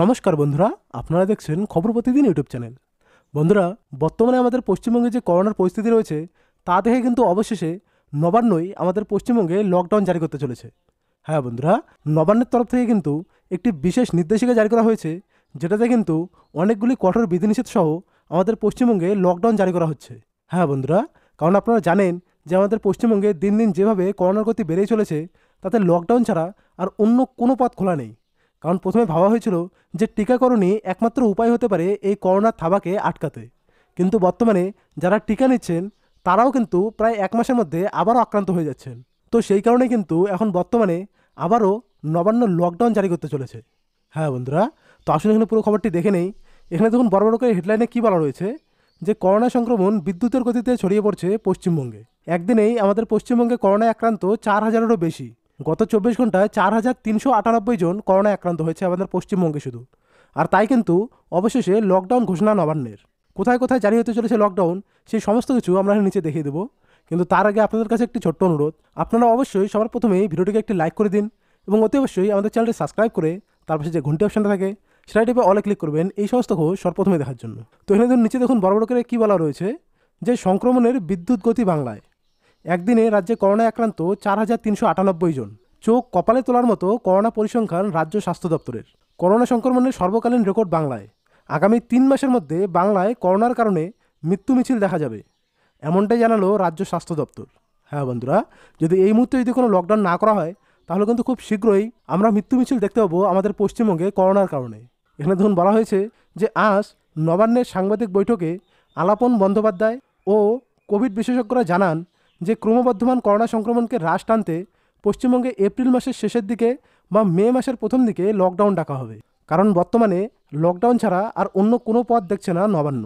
নমস্কার বন্ধুরা, আপনারা দেখছেন খবর প্রতিদিন ইউটিউব চ্যানেল। বন্ধুরা, বর্তমানে আমাদের পশ্চিমবঙ্গে যে করোনার পরিস্থিতি রয়েছে, তা দেখে কিন্তু অবশেষে নবান্নই আমাদের পশ্চিমবঙ্গে লকডাউন জারি করতে চলেছে। হ্যাঁ বন্ধুরা, নবান্নের তরফ থেকে কিন্তু একটি বিশেষ নির্দেশিকা জারি করা হয়েছে, যেটাতে কিন্তু অনেকগুলি কঠোর বিধিনিষেধ সহ আমাদের পশ্চিমবঙ্গে লকডাউন জারি করা হচ্ছে। হ্যাঁ বন্ধুরা, কারণ আপনারা জানেন যে আমাদের পশ্চিমবঙ্গে দিন দিন যেভাবে করোনার গতি বেড়েই চলেছে, তাতে লকডাউন ছাড়া আর অন্য কোনো পথ খোলা নেই। কারণ প্রথমে ভাবা হয়েছিল যে টিকাকরণই একমাত্র উপায় হতে পারে এই করোনার থাবাকে আটকাতে। কিন্তু বর্তমানে যারা টিকা নিচ্ছেন, তারাও কিন্তু প্রায় এক মাসের মধ্যে আবারও আক্রান্ত হয়ে যাচ্ছেন। তো সেই কারণে কিন্তু এখন বর্তমানে আবারও নবান্ন লকডাউন জারি করতে চলেছে। হ্যাঁ বন্ধুরা, তো আসলে এখানে পুরো খবরটি দেখে নেই। এখানে দেখুন বড় বড় করে হেডলাইনে কী বলা রয়েছে? যে করোনা সংক্রমণ বিদ্যুতের গতিতে ছড়িয়ে পড়ছে পশ্চিমবঙ্গে। একদিনেই আমাদের পশ্চিমবঙ্গে করোনায় আক্রান্ত চার হাজারেরও বেশি। গত চব্বিশ ঘন্টায় চার হাজার তিনশো আটানব্বই জন করোনায় আক্রান্ত হয়েছে আমাদের পশ্চিমবঙ্গে শুধু। আর তাই কিন্তু অবশেষে লকডাউন ঘোষণা নবান্নের। কোথায় কোথায় জারি হতে চলেছে লকডাউন সেই সমস্ত কিছু আমরা নিচে দেখিয়ে দেবো। কিন্তু তার আগে আপনাদের কাছে একটি ছোট্ট অনুরোধ, আপনারা অবশ্যই সবার প্রথমেই ভিডিওটিকে একটি লাইক করে দিন এবং অতি অবশ্যই আমাদের চ্যানেলটি সাবস্ক্রাইব করে তার পাশে যে ঘন্টি অপশনটা থাকে, সেটা টিপে অলে ক্লিক করবেন এই সমস্ত খবর সর্বপ্রথমে দেখার জন্য। তো এখানে নিচে দেখুন বড় বড় করে কী বলা রয়েছে, যে সংক্রমণের বিদ্যুৎ গতি বাংলায় একদিনে রাজ্যে করোনায় আক্রান্ত চার হাজার তিনশো আটানব্বই জন। চোখ কপালে তোলার মতো করোনা পরিসংখ্যান রাজ্য স্বাস্থ্য দপ্তরের। করোনা সংক্রমণের সর্বকালীন রেকর্ড বাংলায়। আগামী তিন মাসের মধ্যে বাংলায় করোনার কারণে মৃত্যু মিছিল দেখা যাবে। এমনটাই জানালো রাজ্য স্বাস্থ্য দপ্তর। হ্যাঁ বন্ধুরা, যদি এই মুহূর্তে যদি কোনো লকডাউন না করা হয়, তাহলে কিন্তু খুব শীঘ্রই আমরা মৃত্যু মিছিল দেখতে পাবো আমাদের পশ্চিমবঙ্গে করোনার কারণে। এখানে ধরুন বলা হয়েছে যে আজ নবান্নের সাংবাদিক বৈঠকে আলাপন বন্দ্যোপাধ্যায় ও কোভিড বিশেষজ্ঞরা জানান যে ক্রমবর্ধমান করোনা সংক্রমণকে হ্রাস টানতে পশ্চিমবঙ্গে এপ্রিল মাসের শেষের দিকে বা মে মাসের প্রথম দিকে লকডাউন ডাকা হবে। কারণ বর্তমানে লকডাউন ছাড়া আর অন্য কোনো পথ দেখছে না নবান্ন।